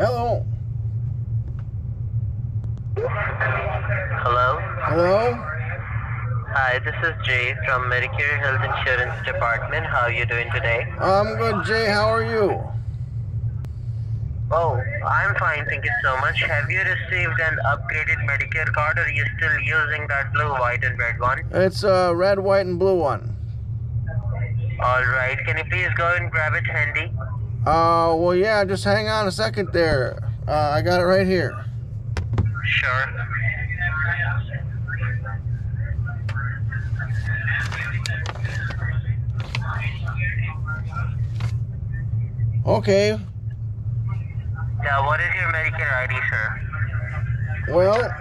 Hello. Hello. Hello. Hi, this is Jay from Medicare Health Insurance Department. How are you doing today? I'm good, Jay. How are you? Oh, I'm fine. Thank you so much. Have you received an upgraded Medicare card or are you still using that blue, white, and red one? It's a red, white, and blue one. All right. Can you please go and grab it handy? Uh, well, yeah. Just hang on a second there. Uh, I got it right here. Sure. Okay. Now, what is your Medicare ID, sir? Well,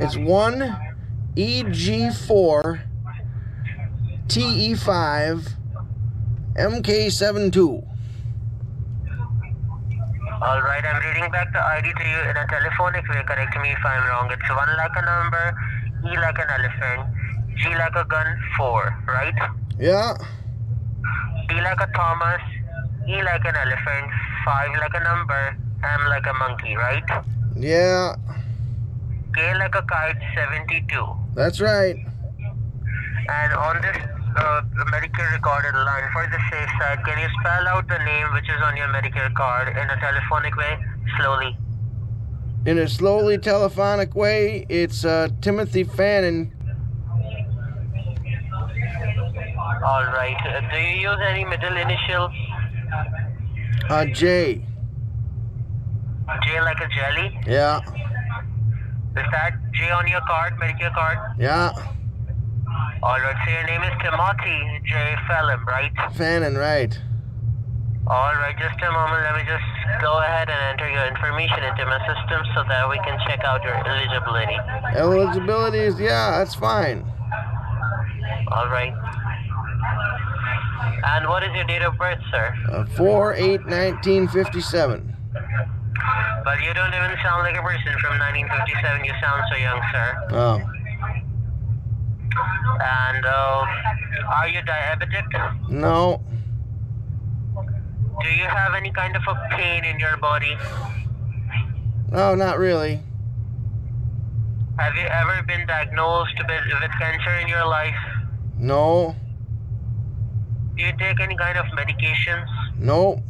it's one EG4 TE5 MK72. All right. I'm reading back the ID to you in a telephonic way. Correct me if I'm wrong. It's one like a number, E like an elephant, G like a gun, four, right? Yeah. T like a Thomas, E like an elephant, 5 like a number, M like a monkey, right? Yeah. K like a kite, 72. That's right. And on this uh, Medicare recorded line, for the safe side, can you spell out the name which is on your Medicare card in a telephonic way, slowly? In a slowly telephonic way, it's uh, Timothy Fannin. All right. Uh, do you use any middle initials? Uh, J. J like a jelly? Yeah. Is that J on your card, Medicare card? Yeah. All right. So your name is Timothy J. Phelan, right? Fannin, right. All right, just a moment. Let me just go ahead and enter your information into my system so that we can check out your eligibility. Eligibility is, yeah, that's fine. All right. And what is your date of birth, sir? Uh, 4 8 1957. But you don't even sound like a person from 1957. You sound so young, sir. Oh. And uh, are you diabetic? No. Do you have any kind of a pain in your body? No, not really. Have you ever been diagnosed with, with cancer in your life? No. Do you take any kind of medications? No.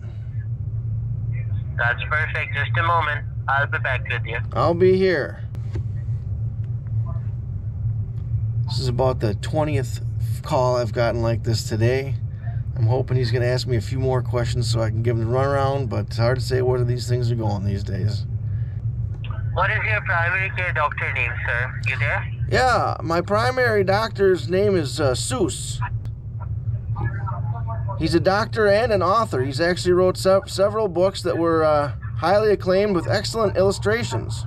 That's perfect. Just a moment. I'll be back with you. I'll be here. This is about the 20th call I've gotten like this today. I'm hoping he's going to ask me a few more questions so I can give him the runaround, but it's hard to say where these things are going these days. What is your primary care doctor name, sir? You there? Yeah, my primary doctor's name is uh, Seuss. He's a doctor and an author. He's actually wrote se- several books that were uh, highly acclaimed with excellent illustrations.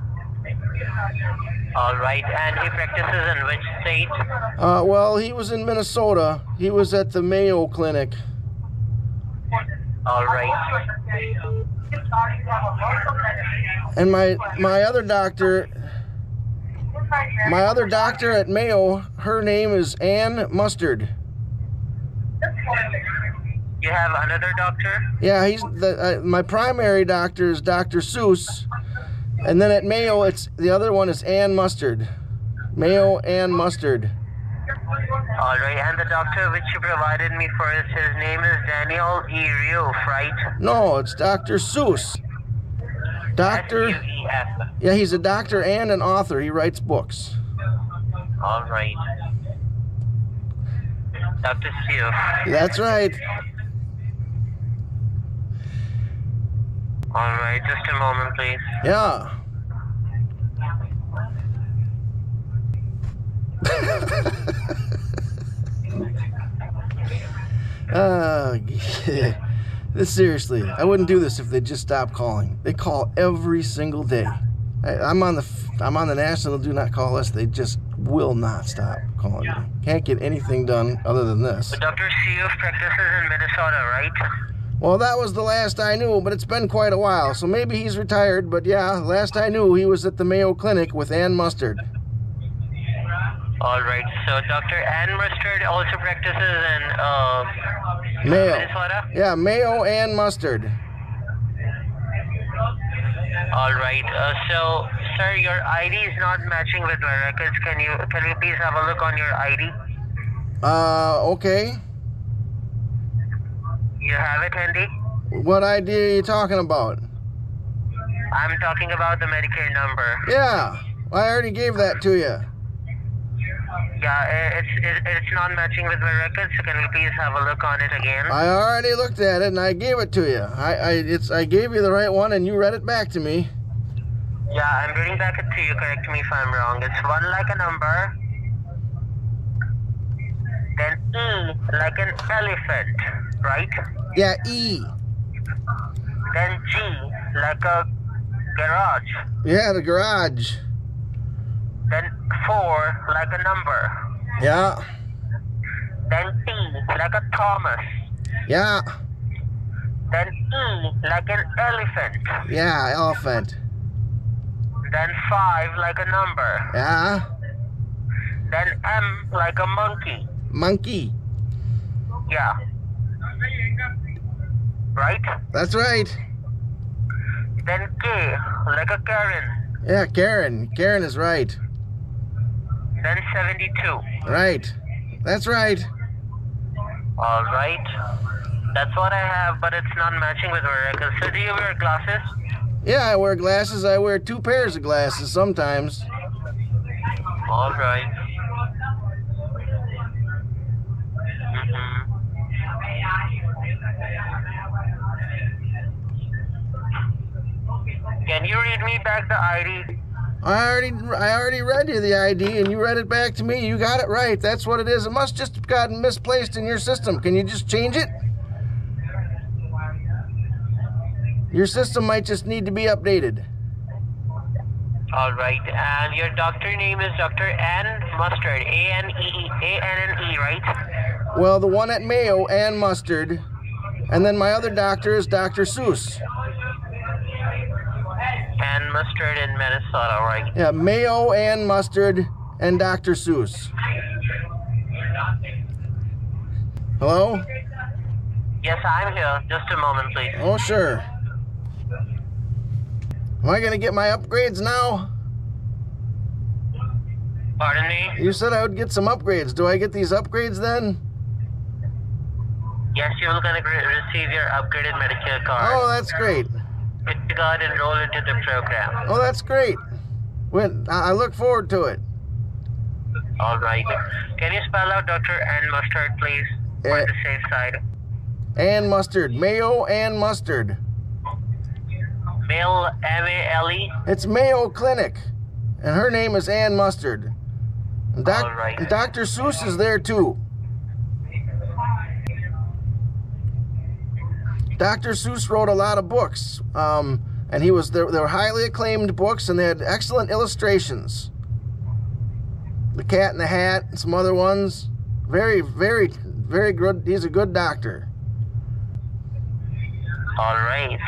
All right. And he practices in which state? Uh, well, he was in Minnesota. He was at the Mayo Clinic. All right. And my my other doctor, my other doctor at Mayo, her name is Ann Mustard. You have another doctor? Yeah, he's the uh, my primary doctor is Dr. Seuss, and then at Mayo, it's the other one is Ann Mustard. Mayo and Mustard. All right. And the doctor which you provided me for is his name is Daniel E. Roof, right? No, it's Dr. Seuss. Doctor. S-U-E-S. Yeah, he's a doctor and an author. He writes books. All right. Dr. Seuss. That's right. All right. Just a moment, please. Yeah. uh, this seriously, I wouldn't do this if they just stopped calling. They call every single day. I, I'm on the I'm on the national do not call list. They just will not stop calling me. Can't get anything done other than this. But Dr. Seuss practices in Minnesota, right? Well, that was the last I knew, but it's been quite a while, so maybe he's retired. But yeah, last I knew, he was at the Mayo Clinic with Ann Mustard. All right. So Dr. Ann Mustard also practices in uh, Mayo. Minnesota. Yeah, Mayo and Mustard. All right. Uh, so, sir, your ID is not matching with my records. Can you can we please have a look on your ID? Uh, okay. You have it handy? What ID are you talking about? I'm talking about the Medicare number. Yeah, I already gave that to you. Yeah, it's it's not matching with my records. So can we please have a look on it again? I already looked at it and I gave it to you. I, I it's I gave you the right one and you read it back to me. Yeah, I'm reading back it to you. Correct me if I'm wrong. It's one like a number, then E like an elephant, right? Yeah, E. Then G like a garage. Yeah, the garage. Then four like a number. Yeah, Then T like a Thomas. yeah, Then E like an elephant. yeah, elephant. Then five like a number. Yeah, Then M like a monkey. monkey. Yeah. Right? That's right. Then K like a Karen. Yeah, Karen. Karen is right. Then 72. Right. That's right. All right. That's what I have, but it's not matching with records. So do you wear glasses? Yeah, I wear glasses. I wear two pairs of glasses sometimes. All right. Can you read me back the ID? I already I already read you the ID and you read it back to me. You got it right. That's what it is. It must just have gotten misplaced in your system. Can you just change it? Your system might just need to be updated. All right. And your doctor name is Dr. Ann Mustard. A N E A N N E, right? Well, the one at Mayo and Mustard. And then my other doctor is Dr. Seuss. Ann Mustard in Minnesota, right? Yeah, Mayo and Mustard and Dr. Seuss. Hello? Yes, I'm here. Just a moment, please. Oh, sure. Am I going to get my upgrades now? Pardon me? You said I would get some upgrades. Do I get these upgrades then? Yes, you're going to receive your upgraded Medicare card. Oh, that's great. The card enrolled into the program. Oh, that's great. When I look forward to it. All right. Can you spell out Dr. Ann Mustard, please? For Eh. the safe side. And mustard, Mayo and mustard. Male M-A-L-E. It's Mayo Clinic, and her name is Ann Mustard. And, doc- All right. and Dr. Seuss is there too. Dr. Seuss wrote a lot of books, um, and he was they were highly acclaimed books, and they had excellent illustrations. The Cat in the Hat, and some other ones. Very, very, very good. He's a good doctor. All right.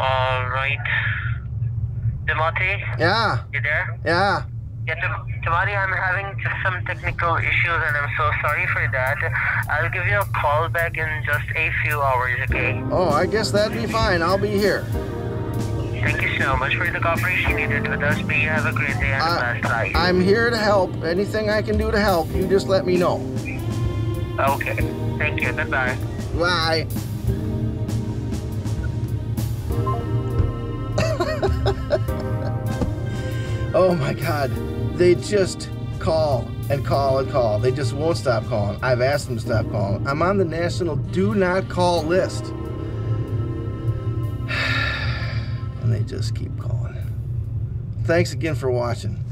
All right. Timothy, Yeah, you there? yeah. Yeah, Tim- I'm having just some technical issues and I'm so sorry for that. I'll give you a call back in just a few hours, okay? Oh, I guess that'd be fine. I'll be here. Thank you so much for the cooperation you did with us. May you have a great day and a I- blessed life. I'm here to help. Anything I can do to help, you just let me know. Okay. Thank you. Goodbye. Bye. Oh my god. They just call and call and call. They just won't stop calling. I've asked them to stop calling. I'm on the national do not call list. And they just keep calling. Thanks again for watching.